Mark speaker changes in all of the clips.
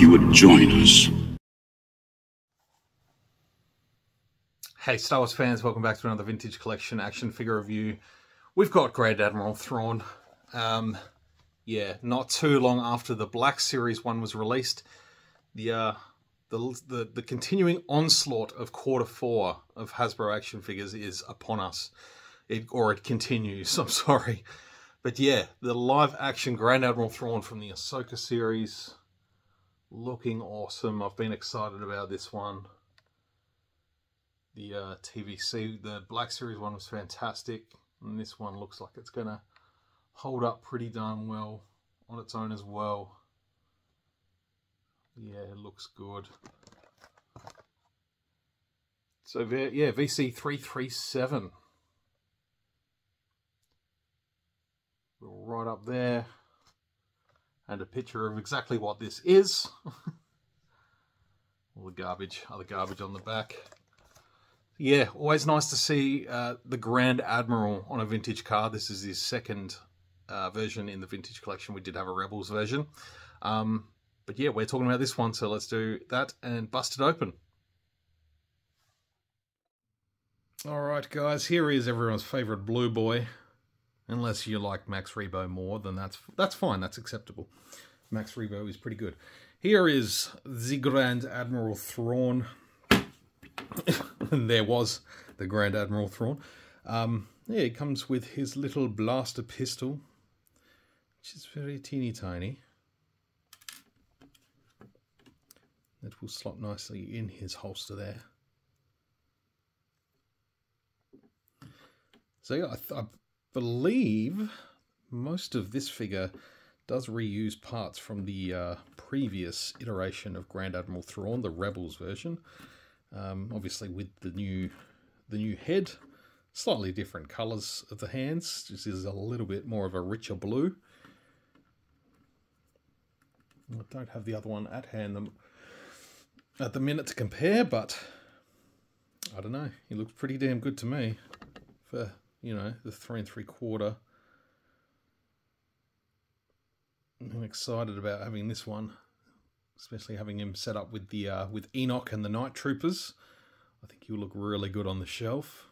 Speaker 1: you would join us.
Speaker 2: Hey, Star Wars fans, welcome back to another Vintage Collection action figure review. We've got Grand Admiral Thrawn. Um, yeah, not too long after the Black Series one was released, the uh, the, the the continuing onslaught of quarter four of Hasbro action figures is upon us. It, or it continues, I'm sorry. But yeah, the live action Grand Admiral Thrawn from the Ahsoka series. Looking awesome. I've been excited about this one the uh, TVC, the Black Series one was fantastic, and this one looks like it's going to hold up pretty darn well on its own as well. Yeah, it looks good. So, yeah, VC337. Right up there. And a picture of exactly what this is. All the garbage, other garbage on the back. Yeah, always nice to see uh, the Grand Admiral on a vintage car. This is his second uh, version in the vintage collection. We did have a Rebels version. Um, but yeah, we're talking about this one, so let's do that and bust it open. All right, guys, here is everyone's favorite blue boy. Unless you like Max Rebo more, then that's that's fine. That's acceptable. Max Rebo is pretty good. Here is the Grand Admiral Thrawn. there was the Grand Admiral Thrawn. Um, yeah, it comes with his little blaster pistol, which is very teeny tiny. That will slot nicely in his holster there. So yeah, I, I believe most of this figure does reuse parts from the uh, previous iteration of Grand Admiral Thrawn, the Rebels version. Um, obviously with the new the new head, slightly different colours of the hands. This is a little bit more of a richer blue. I don't have the other one at hand at the minute to compare, but I don't know. He looks pretty damn good to me for, you know, the three and three quarter. I'm excited about having this one especially having him set up with the uh, with Enoch and the Night Troopers. I think he'll look really good on the shelf.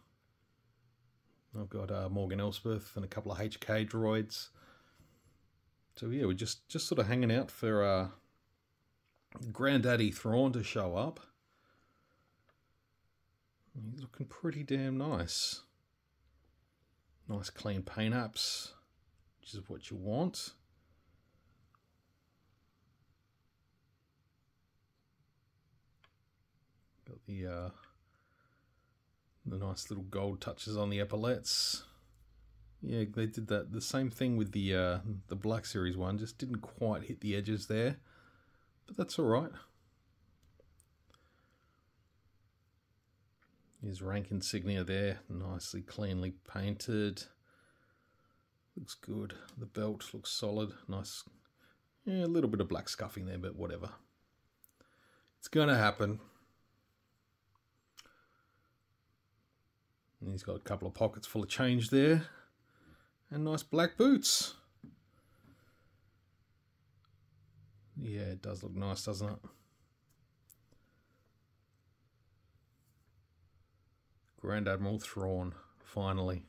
Speaker 2: I've got uh, Morgan Elsbeth and a couple of HK droids. So yeah, we're just just sort of hanging out for uh, Granddaddy Thrawn to show up. He's looking pretty damn nice. Nice clean paint apps, which is what you want. Got the uh, the nice little gold touches on the epaulets. Yeah, they did that. The same thing with the uh, the Black Series one. Just didn't quite hit the edges there, but that's all right. His rank insignia there, nicely cleanly painted. Looks good. The belt looks solid. Nice. Yeah, a little bit of black scuffing there, but whatever. It's going to happen. And he's got a couple of pockets full of change there. And nice black boots. Yeah, it does look nice, doesn't it? Grand Admiral Thrawn, finally.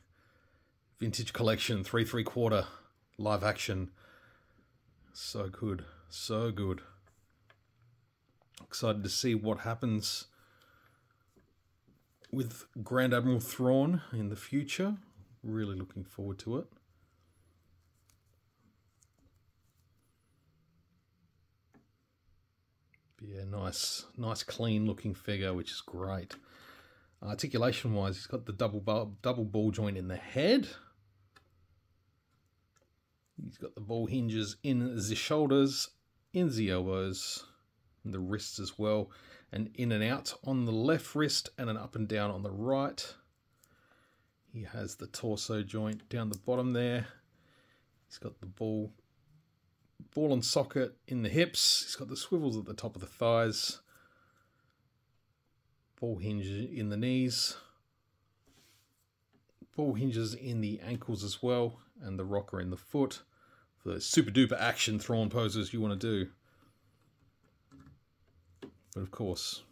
Speaker 2: Vintage collection, three three quarter, live action. So good, so good. Excited to see what happens with Grand Admiral Thrawn in the future. Really looking forward to it. yeah, nice, nice, clean looking figure, which is great. Articulation wise, he's got the double ball, double ball joint in the head. He's got the ball hinges in the shoulders, in the elbows, and the wrists as well and in and out on the left wrist and an up and down on the right. He has the torso joint down the bottom there. He's got the ball, ball and socket in the hips. He's got the swivels at the top of the thighs. Ball hinges in the knees. Ball hinges in the ankles as well, and the rocker in the foot for the super duper action Thrawn poses you want to do. But of course,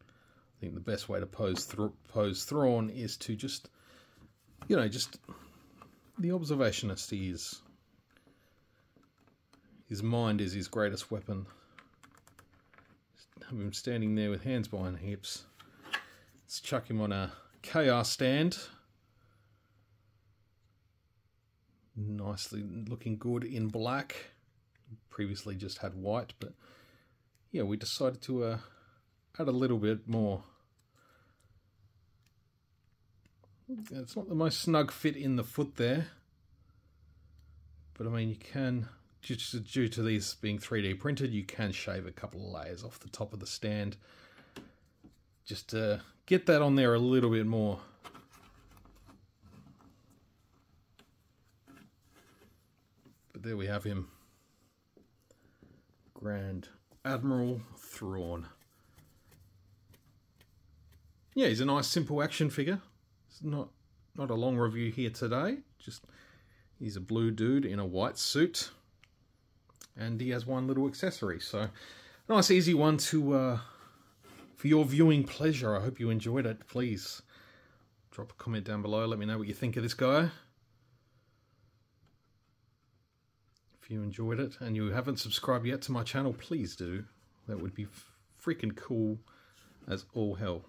Speaker 2: I think the best way to pose th pose Thrawn is to just, you know, just the observationist is. His mind is his greatest weapon. Have him standing there with hands behind the hips. Let's chuck him on a KR stand. Nicely looking good in black. Previously just had white, but yeah, we decided to uh, add a little bit more. It's not the most snug fit in the foot there, but I mean, you can, due to these being 3D printed, you can shave a couple of layers off the top of the stand just to get that on there a little bit more. But there we have him. Grand Admiral Thrawn. Yeah, he's a nice simple action figure. It's not not a long review here today. Just he's a blue dude in a white suit. And he has one little accessory. So nice easy one to uh, for your viewing pleasure. I hope you enjoyed it. Please drop a comment down below. Let me know what you think of this guy. If you enjoyed it and you haven't subscribed yet to my channel, please do. That would be freaking cool as all hell.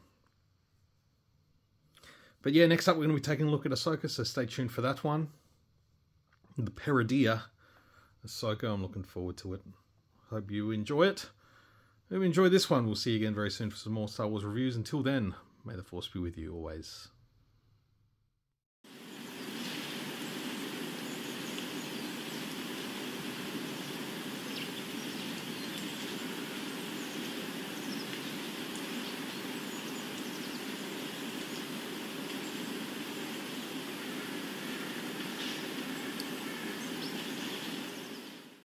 Speaker 2: But yeah, next up we're going to be taking a look at Ahsoka, so stay tuned for that one. The Peridea Ahsoka, I'm looking forward to it. Hope you enjoy it. Hope you enjoyed this one. We'll see you again very soon for some more Star Wars reviews. Until then, may the Force be with you always.